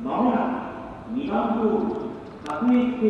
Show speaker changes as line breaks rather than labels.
まもなく2番ホール各駅停